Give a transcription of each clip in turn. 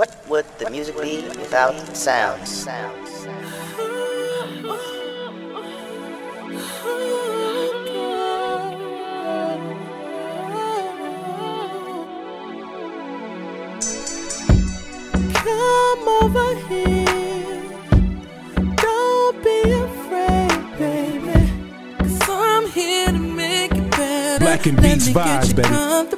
What would the music be without sound? Sound. Come over here. Don't be afraid, baby. Cause I'm here to make it better. Black and Beats vibes, get you baby.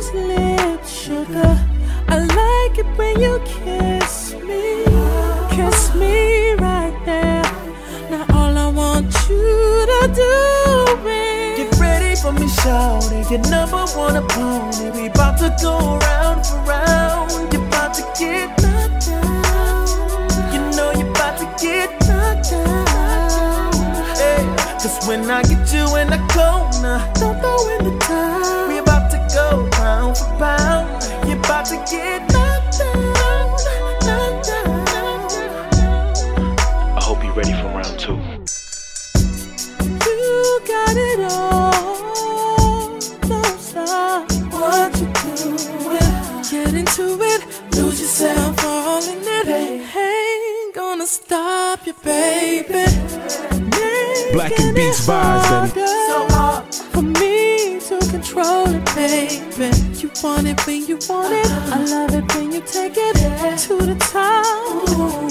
Those lips, sugar. I like it when you kiss me. Kiss me right there. Now all I want you to do is Get ready for me, shawty. Your number one opponent. We about to go round for round. You about to get knocked down. You know you about to get knocked down. Hey, cause when I get you in the corner, don't throw in the towel. Pound for pound. You about to get knocked down. Knocked down. I hope you're ready for round two. You got it all. Don't stop what you doing. Get into it, lose yourself all in it. Ain't gonna stop you, baby. Black and Beats it vibes, baby. Control it, baby. You want it when you want it. I love it when you take it to the top.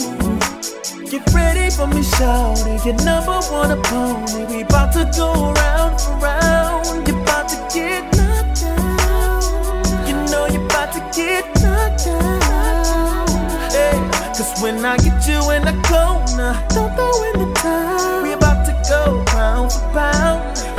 Get ready for me, shawty. Your number one opponent. We about to go round for round. You about to get knocked down. You know you about to get knocked down. Hey, cause when I get you in the corner, don't throw in the towel. We about to go pound for pound.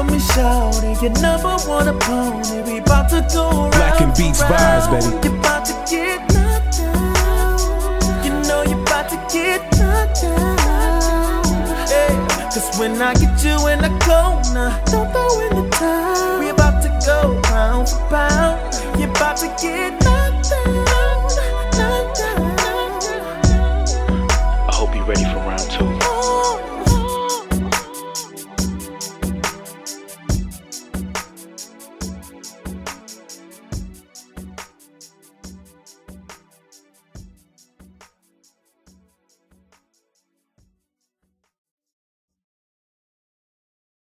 for me, shawty. Your number one opponent. We about to go round Black and Beats vibes, baby. You about to get knocked down. You know you're about to get knocked down. Hey, cause when I get you in the corner, don't throw in the towel. We about to go pound for pound. You about to get knocked